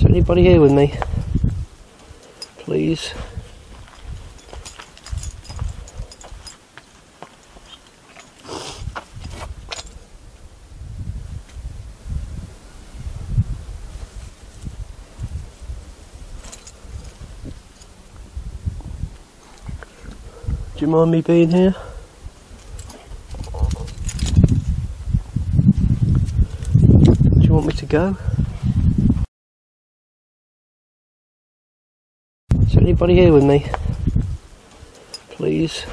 Is there anybody here with me? Please. Do you mind me being here? Do you want me to go? Anybody here with me? Please.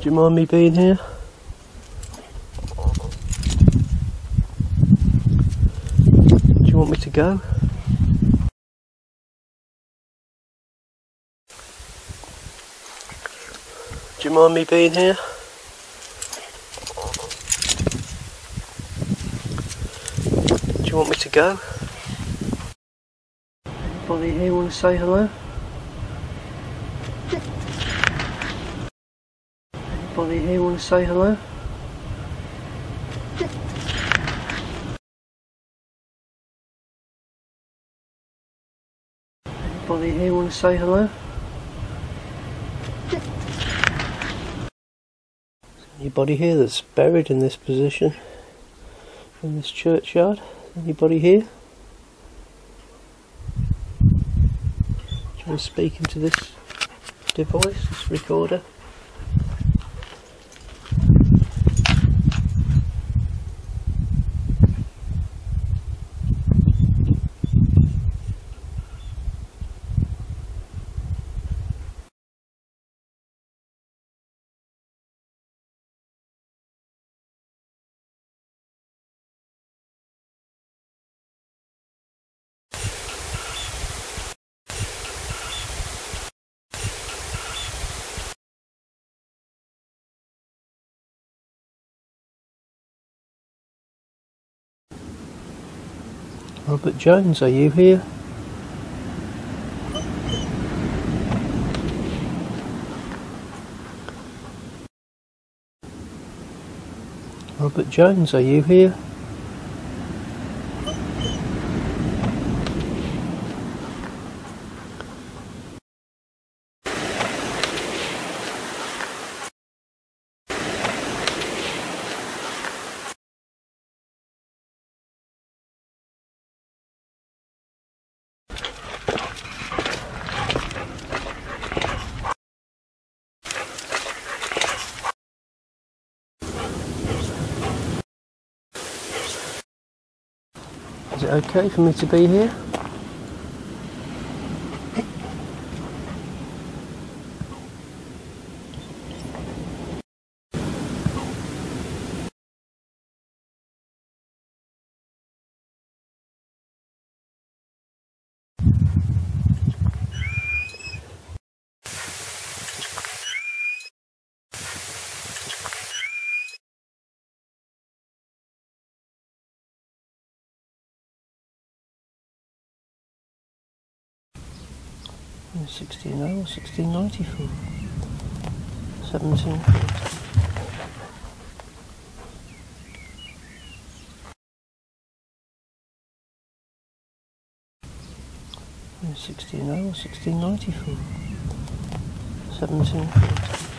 Do you mind me being here? Do you want me to go? Do you mind me being here? Do you want me to go? Anybody here want to say hello? Anybody here want to say hello? Anybody here want to say hello? Anybody here that's buried in this position? In this churchyard? Anybody here? You want to this device, this recorder? Robert Jones, are you here? Robert Jones, are you here? Is it okay for me to be here? Yeah, 16 hours, 1694. 17. Yeah, 16 hours, 1694. 17.